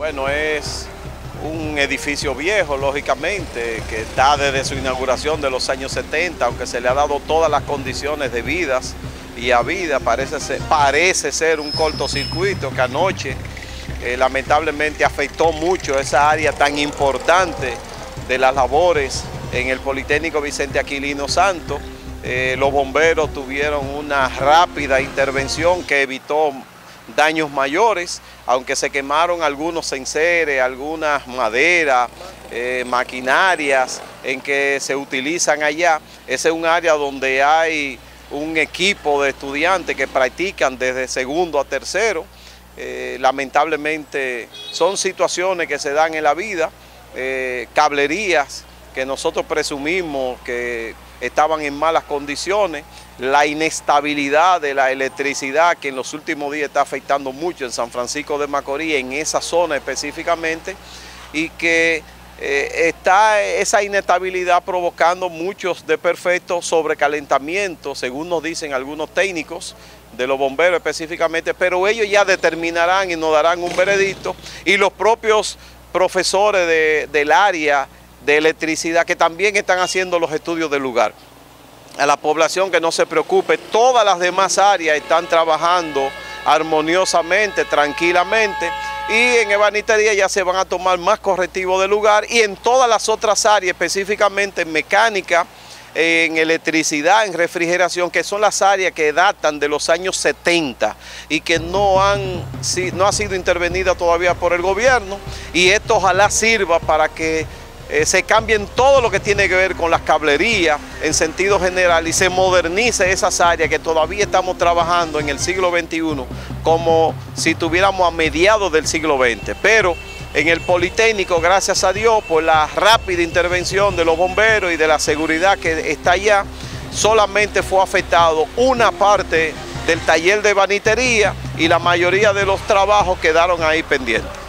Bueno, es un edificio viejo, lógicamente, que está desde su inauguración de los años 70, aunque se le ha dado todas las condiciones debidas y a vida, parece ser, parece ser un cortocircuito que anoche eh, lamentablemente afectó mucho esa área tan importante de las labores en el Politécnico Vicente Aquilino Santo. Eh, los bomberos tuvieron una rápida intervención que evitó daños mayores, aunque se quemaron algunos enseres, algunas maderas, eh, maquinarias en que se utilizan allá. Ese es un área donde hay un equipo de estudiantes que practican desde segundo a tercero. Eh, lamentablemente son situaciones que se dan en la vida, eh, cablerías que nosotros presumimos que estaban en malas condiciones, la inestabilidad de la electricidad que en los últimos días está afectando mucho en San Francisco de Macorís, en esa zona específicamente, y que eh, está esa inestabilidad provocando muchos de perfectos sobrecalentamientos, según nos dicen algunos técnicos de los bomberos específicamente, pero ellos ya determinarán y nos darán un veredicto, y los propios profesores del área de electricidad que también están haciendo los estudios del lugar. A la población que no se preocupe, todas las demás áreas están trabajando armoniosamente, tranquilamente, y en Ebanitería ya se van a tomar más correctivos del lugar y en todas las otras áreas, específicamente en mecánica, en electricidad, en refrigeración, que son las áreas que datan de los años 70 y que no han, no ha sido intervenida todavía por el gobierno y esto ojalá sirva para que eh, se cambien todo lo que tiene que ver con las cablerías en sentido general y se modernice esas áreas que todavía estamos trabajando en el siglo XXI como si tuviéramos a mediados del siglo XX. Pero en el Politécnico, gracias a Dios, por la rápida intervención de los bomberos y de la seguridad que está allá, solamente fue afectado una parte del taller de banitería y la mayoría de los trabajos quedaron ahí pendientes.